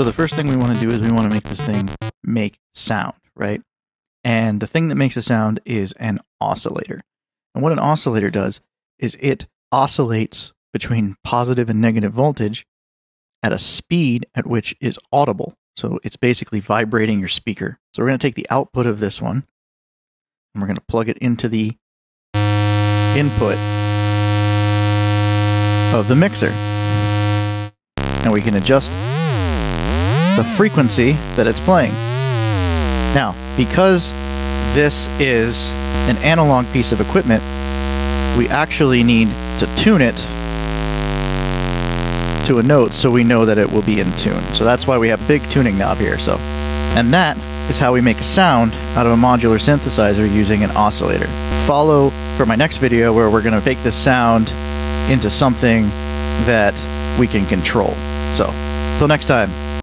So the first thing we want to do is we want to make this thing make sound, right? And the thing that makes a sound is an oscillator. And what an oscillator does is it oscillates between positive and negative voltage at a speed at which is audible. So it's basically vibrating your speaker. So we're going to take the output of this one and we're going to plug it into the input of the mixer. And we can adjust the frequency that it's playing. Now, because this is an analog piece of equipment, we actually need to tune it to a note so we know that it will be in tune. So that's why we have big tuning knob here. So, and that is how we make a sound out of a modular synthesizer using an oscillator. Follow for my next video where we're going to make this sound into something that we can control. So, till next time.